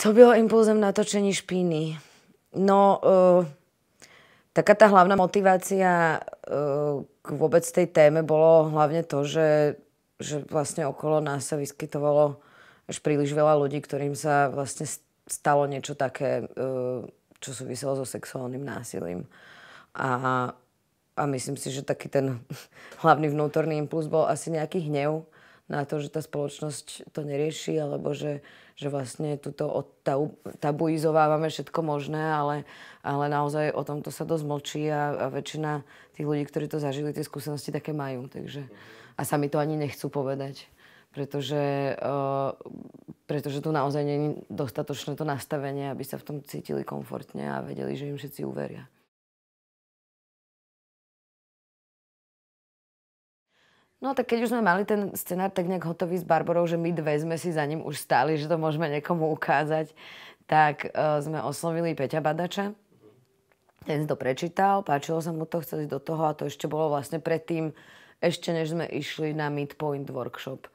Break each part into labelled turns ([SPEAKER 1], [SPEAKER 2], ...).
[SPEAKER 1] Co bylo impulzem natočení špíny? No, uh, taká tá hlavná motivácia uh, k vôbec tej téme bolo hlavne to, že, že vlastne okolo nás sa vyskytovalo až príliš veľa ľudí, ktorým sa vlastne stalo niečo také, uh, čo súviselo so sexuálnym násilím. A, a myslím si, že taký ten hlavný vnútorný impuls bol asi nejaký hnev na to, že tá spoločnosť to nerieši, alebo že, že vlastne tuto tabuizovávame všetko možné, ale, ale naozaj o tomto sa dosť mlčí a, a väčšina tých ľudí, ktorí to zažili, tie skúsenosti také majú. Takže, a sami to ani nechcú povedať. Pretože, uh, pretože tu naozaj nie je dostatočné to nastavenie, aby sa v tom cítili komfortne a vedeli, že im všetci uveria. No tak keď už sme mali ten scenár tak nejak hotový s Barborou, že my dve sme si za ním už stáli, že to môžeme niekomu ukázať, tak uh, sme oslovili Peťa Badača. Ten to prečítal, páčilo sa mu to, chceli do toho a to ešte bolo vlastne predtým, ešte než sme išli na Midpoint workshop,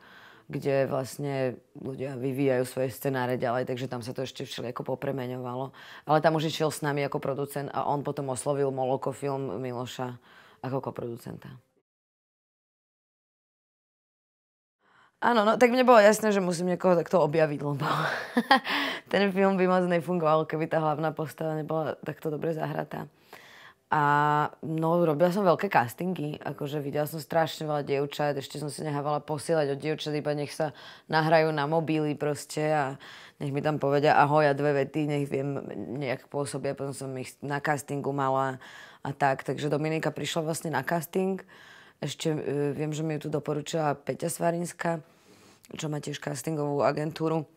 [SPEAKER 1] kde vlastne ľudia vyvíjajú svoje scenáre ďalej, takže tam sa to ešte všelijako popremeňovalo. Ale tam už išiel s nami ako producent a on potom oslovil Moloko film Miloša ako koproducenta. Áno, no tak mne bolo jasné, že musím niekoho takto objaviť, lebo ten film by moc nefungoval, keby tá hlavná postava nebola takto dobre zahratá. A no, robila som veľké castingy, akože videla som strašne veľa dievčat, ešte som si nehávala posielať od dievčat, iba nech sa nahrajú na mobily proste a nech mi tam povedia ahoj a dve vety, nech viem nejak pôsobia, potom som ich na castingu mala a tak, takže Dominika prišla vlastne na casting, ešte uh, viem, že mi ju tu doporučila Peťa Svarinská, čo má tiež castingovú agentúru.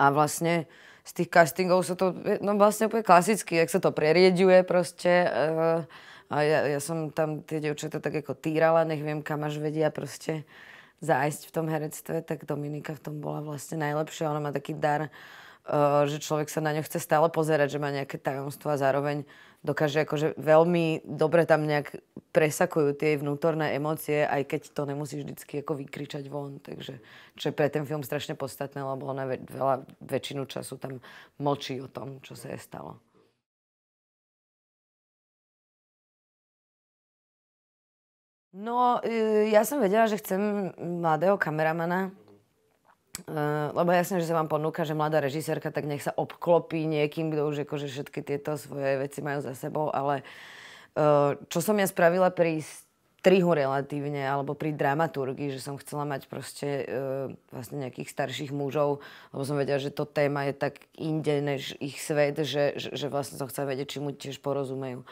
[SPEAKER 1] A vlastne z tých castingov sa to, no vlastne úplne klasicky, jak sa to prerieďuje proste. Uh, a ja, ja som tam tie dievčatá tak ako týrala, nech viem, kam až vedia proste zájsť v tom herectve, tak Dominika v tom bola vlastne najlepšia. Ona má taký dar, že človek sa na ňu chce stále pozerať, že má nejaké tajomstvo a zároveň dokáže akože veľmi dobre tam nejak presakujú tie vnútorné emócie, aj keď to nemusíš vždycky ako vykričať von. Takže, čo je pre ten film strašne podstatné, lebo ona veľa, väčšinu času tam mlčí o tom, čo sa je stalo. No, e, ja som vedela, že chcem mladého kameramana, Uh, lebo jasne, že sa vám ponúka, že mladá režisérka, tak nech sa obklopí niekým, kto už akože všetky tieto svoje veci majú za sebou, ale uh, čo som ja spravila pri strihu relatívne, alebo pri dramaturgii, že som chcela mať proste uh, vlastne nejakých starších mužov, lebo som vedela, že to téma je tak inde než ich svet, že, že, že vlastne som chcela vedieť, či mu tiež porozumejú.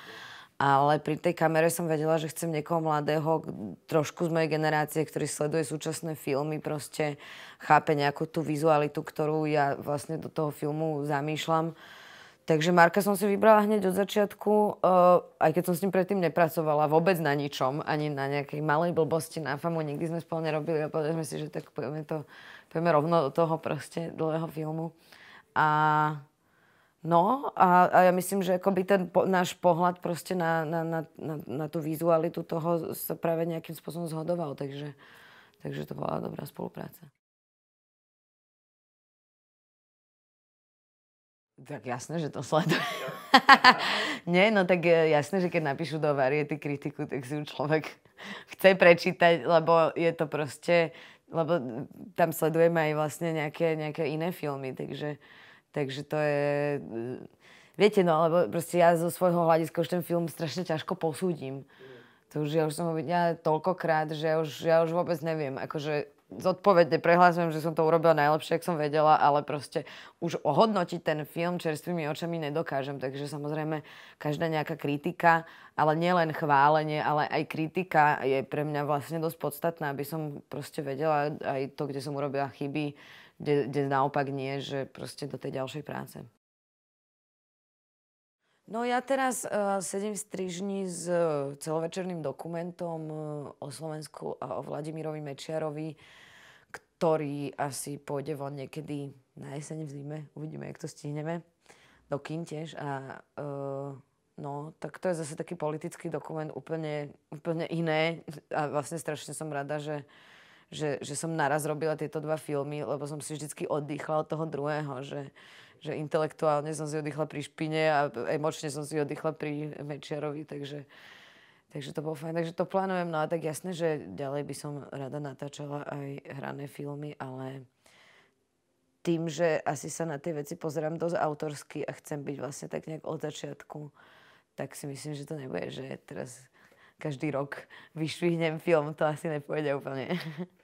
[SPEAKER 1] Ale pri tej kamere som vedela, že chcem niekoho mladého, trošku z mojej generácie, ktorý sleduje súčasné filmy, proste chápe nejakú tú vizualitu, ktorú ja vlastne do toho filmu zamýšľam. Takže Marka som si vybrala hneď od začiatku, uh, aj keď som s ním predtým nepracovala vôbec na ničom, ani na nejakej malej blbosti na famu, nikdy sme spolu nerobili a povedali sme si, že tak pojeme to, pojeme rovno do toho proste dlhého filmu. A No a, a ja myslím, že akoby ten po, náš pohľad proste na, na, na, na, na tú vizualitu toho sa práve nejakým spôsobom zhodoval, takže, takže to bola dobrá spolupráca. Tak jasné, že to sledujú. Nie, no tak e, jasné, že keď napíšu do variety kritiku, tak si ju človek chce prečítať, lebo je to proste, lebo tam sledujeme aj vlastne nejaké, nejaké iné filmy, takže Takže to je... Viete, no, lebo proste ja zo svojho hľadiska už ten film strašne ťažko posúdim. To už ja už som ho videla toľkokrát, že ja už, ja už vôbec neviem. Akože zodpovedne prehlásujem, že som to urobila najlepšie, ak som vedela, ale proste už ohodnotiť ten film čerstvými očami nedokážem. Takže samozrejme, každá nejaká kritika, ale nielen chválenie, ale aj kritika je pre mňa vlastne dosť podstatná, aby som proste vedela aj to, kde som urobila chyby, kde, kde naopak nie, že proste do tej ďalšej práce. No ja teraz uh, sedím v strižni s uh, celovečerným dokumentom uh, o Slovensku a o Vladimirovi Mečiarovi, ktorý asi pôjde von niekedy na jeseň v zime. Uvidíme, jak to stihneme. Do kín tiež. A, uh, no, tak to je zase taký politický dokument úplne, úplne iné. A vlastne strašne som rada, že, že, že som naraz robila tieto dva filmy, lebo som si vždycky oddychla od toho druhého, že, že intelektuálne som si oddychla pri Špine a emočne som si oddychla pri Mečiarovi, takže, takže to bolo fajn. Takže to plánujem, no a tak jasné, že ďalej by som rada natáčala aj hrané filmy, ale tým, že asi sa na tie veci pozerám dosť autorsky a chcem byť vlastne tak nejak od začiatku, tak si myslím, že to nebude, že teraz každý rok vyšvihnem film, to asi nepôjde úplne.